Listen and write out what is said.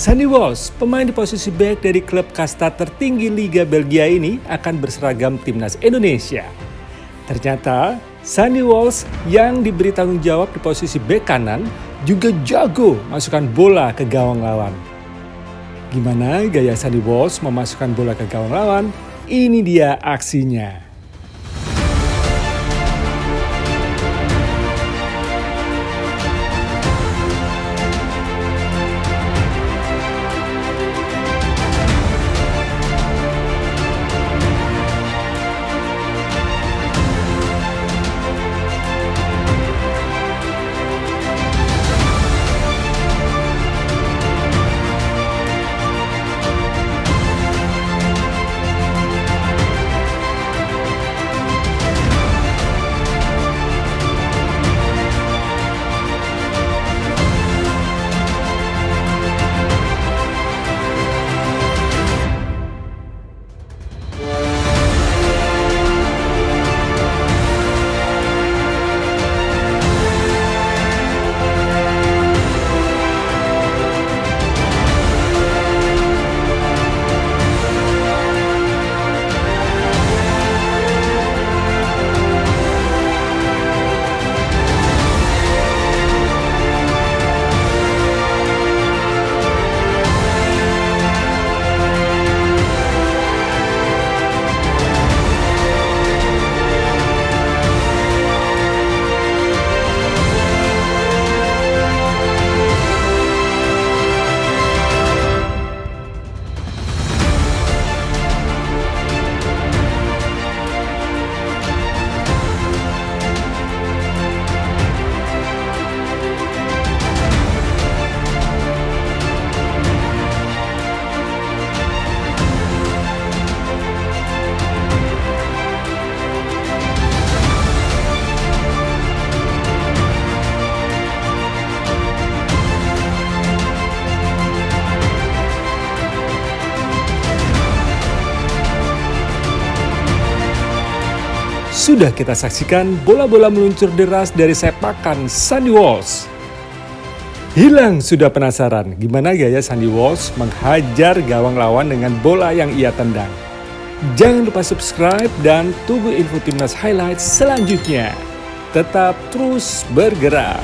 Sandy Walsh, pemain di posisi back dari klub kasta tertinggi Liga Belgia ini akan berseragam timnas Indonesia. Ternyata Sandy Walsh yang diberi tanggung jawab di posisi back kanan juga jago masukkan bola ke gawang lawan. Gimana gaya Sandy Walsh memasukkan bola ke gawang lawan? Ini dia aksinya. Sudah kita saksikan bola-bola meluncur deras dari sepakan Sandy Walsh. Hilang sudah penasaran gimana gaya Sandy Walsh menghajar gawang lawan dengan bola yang ia tendang. Jangan lupa subscribe dan tunggu info timnas highlights selanjutnya. Tetap terus bergerak.